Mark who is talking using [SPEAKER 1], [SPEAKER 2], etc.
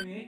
[SPEAKER 1] อย่างนี้